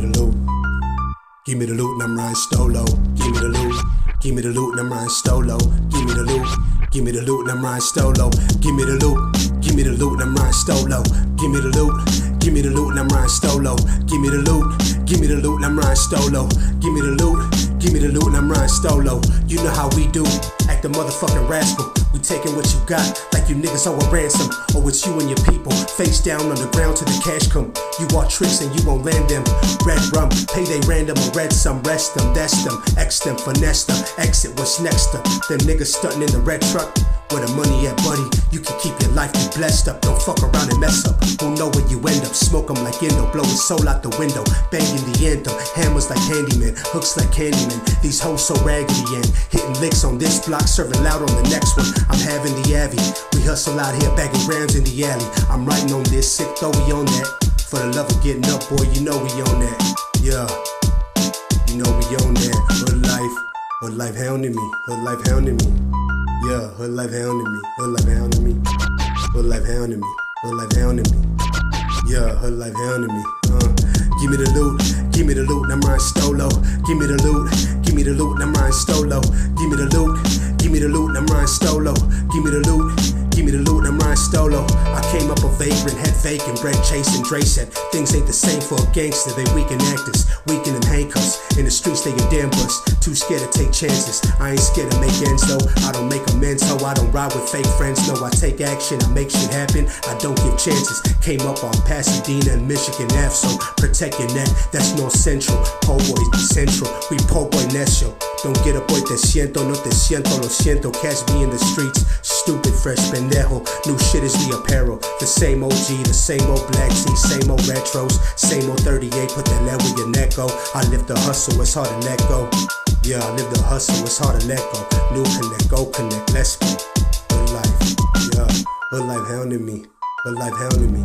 the loot. Give me the loot and I'm riding stolo. Give me the loot. Give me the loot and I'm riding stolo. Give me the loot. Give me the loot and I'm riding stolo. Give me the loot. Give me the loot and I'm riding stolo. Give me the loot. Give me the loot and I'm riding stolo. Give me the loot. Give me the loot and I'm riding stolo. Give me the loot. Give me the loot and I'm riding stolo. You know how we do. Act a motherfucking rascal. We taking what you got, you niggas owe a ransom. Or it's you and your people, face down on the ground till the cash come. You want tricks and you won't land them. Red rum, payday random, or red some, rest them, that's them, X them, finesse them, exit what's next up. Them niggas stunting in the red truck. Where the money at, buddy? You can keep life be blessed up. Don't fuck around and mess up. Who know where you end up? Smoke 'em like Indo, blow his soul out the window. Banging the anthem, hammers like handyman, hooks like Candyman. These hoes so raggedy and hitting licks on this block, serving loud on the next one. I'm having the avy. We hustle out here bagging grams in the alley. I'm writing on this, sick though we on that. For the love of getting up, boy, you know we on that. Yeah, you know we on that. Hood life, hood life hounding me, hood life hounding me. Yeah, hood life hounding me, hood life hounding me, hood life hounding me, hood life hounding me. Yeah, hood life hounding me. Uh, give me the loot, give me the loot, I'm riding stolo. Give me the loot, give me the loot, I'm stolo. Give me the loot, give me the loot, I'm stolo. Give me the loot. Give me the loot I'm stolo. I came up a vagrant, head vacant, bread chasing. Dre said things ain't the same for a gangster. They weaken actors, weaken them handcuffs. In the streets they a damn bust. Too scared to take chances. I ain't scared to make ends though. I don't make amends, I don't ride with fake friends. No, I take action, I make shit happen. I don't give chances. Came up on Pasadena and Michigan Ave, so protect your neck. That's North Central. Po boy Central. We po boy Nesio. Don't get up hoy te siento, no te siento, lo siento. Catch me in the streets. Stupid, fresh pendejo. New shit is the apparel. The same OG, the same old black tee, same old retros, same old 38. Put that lead where your neck go. I live the hustle, it's hard to let go. Yeah, I live the hustle, it's hard to let go. New connect, go connect, let's go. Hood life, yeah. Hood life hounding me, hood life hounding me.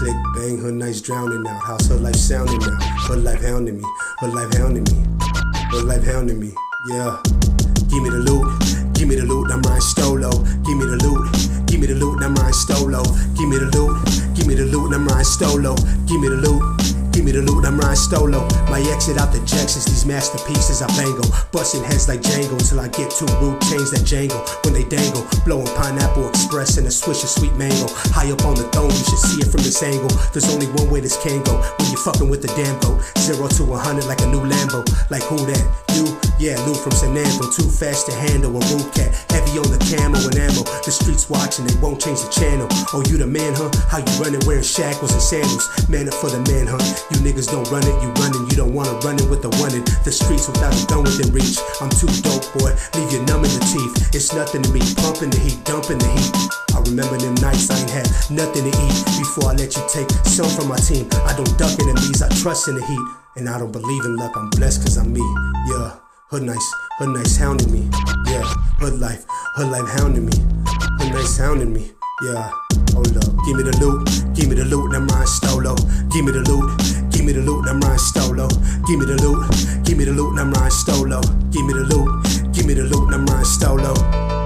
Click, bang, hood nights drowning out. House hood life sounding out. Hood life hounding me, hood life hounding me, hood life hounding me. Yeah, give me the loot, give me the loot, I'm riding stolo. Give me the loot, give me the loot, I'm riding stolo. Give me the loot, give me the loot, I'm riding stolo. Give me the loot. Me the loot, I'm Ryan stolo. My exit out the Jacksons, these masterpieces I bangle. Busting heads like Django till I get two root chains that jangle when they dangle. Blowing pineapple express and a swish of sweet mango. High up on the throne, you should see it from this angle. There's only one way this can go when you're fucking with the damn goat. Zero to a hundred like a new Lambo. Like who that? You? Yeah, Lou from San Andrew. Too fast to handle a root cat. The streets watching, they won't change the channel. Oh, you the man, huh? How you running wearing shackles and sandals? Man up for the man, huh? You niggas don't run it, you running, you don't wanna run it with the one in the streets without a gun within reach. I'm too dope, boy, leave you numb in the teeth. It's nothing to me, pumping the heat, dumping the heat. I remember them nights I ain't had nothing to eat before I let you take some from my team. I don't duck enemies, I trust in the heat. And I don't believe in luck, I'm blessed cause I'm me. Yeah, hood nice, hood nice hounding me. Yeah, hood life, hood life hounding me. Hood nice hounding me. Yeah, hold up. Give me the loot, give me the loot, I'm riding stolo. Give me the loot, give me the loot, I'm riding stolo. Give me the loot, give me the loot, I'm riding stolo. Give me the loot, give me the loot, I'm riding stolo.